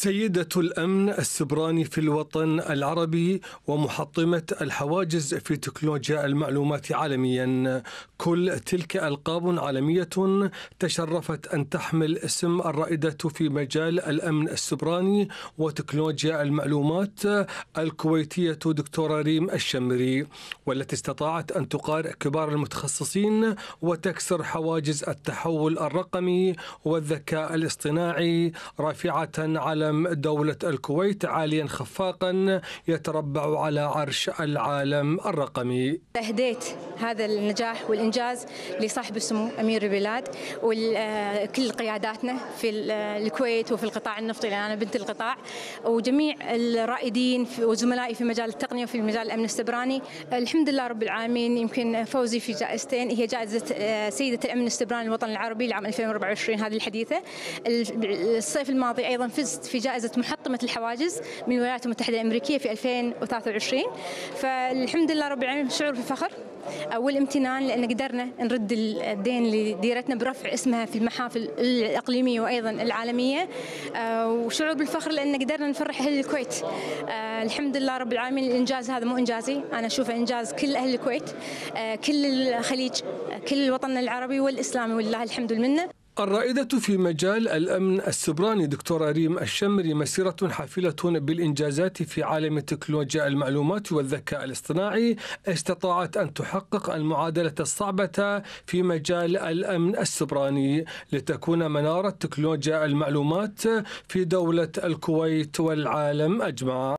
سيدة الأمن السبراني في الوطن العربي ومحطمة الحواجز في تكنولوجيا المعلومات عالميا. كل تلك ألقاب عالمية تشرفت أن تحمل اسم الرائدة في مجال الأمن السبراني وتكنولوجيا المعلومات الكويتية دكتورة ريم الشمري والتي استطاعت أن تقارع كبار المتخصصين وتكسر حواجز التحول الرقمي والذكاء الاصطناعي رافعة علم دولة الكويت عاليا خفاقا يتربع على عرش العالم الرقمي. أهديت هذا النجاح والإنجاز لصاحب السمو أمير البلاد وكل قياداتنا في الكويت وفي القطاع النفطي لأن أنا بنت القطاع وجميع الرائدين وزملائي في مجال التقنية وفي مجال الأمن السبراني الحمد لله رب العالمين يمكن فوزي في جائزتين هي جائزة سيدة الأمن السبراني الوطن العربي لعام 2024 هذه الحديثة. الصيف الماضي أيضا فزت في جائزة محطمة الحواجز من الولايات المتحدة الأمريكية في 2023 فالحمد لله رب العالمين شعور بالفخر. والامتنان لأن قدرنا نرد الدين لديرتنا برفع اسمها في المحافل الإقليمية وأيضا العالمية. وشعور بالفخر لأن قدرنا نفرح أهل الكويت. الحمد لله رب العالمين الإنجاز هذا مو إنجازي. أنا أشوفه إنجاز كل أهل الكويت كل الخليج كل الوطن العربي والإسلامي ولله الحمد والمنة الرائدة في مجال الأمن السبراني دكتورة ريم الشمري مسيرة حافلة بالإنجازات في عالم تكنولوجيا المعلومات والذكاء الاصطناعي. استطاعت أن تحقق المعادلة الصعبة في مجال الأمن السبراني لتكون منارة تكنولوجيا المعلومات في دولة الكويت والعالم أجمع.